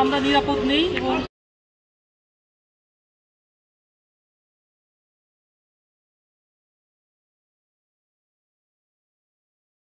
আমরা নিরাপদ নেই এবং